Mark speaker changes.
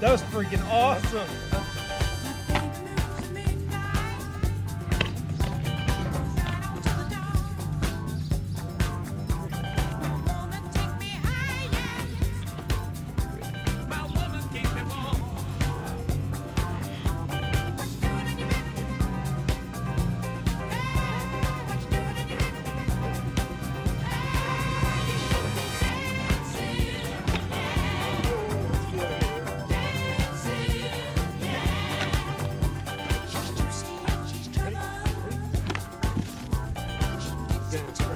Speaker 1: That was freaking awesome. downtown.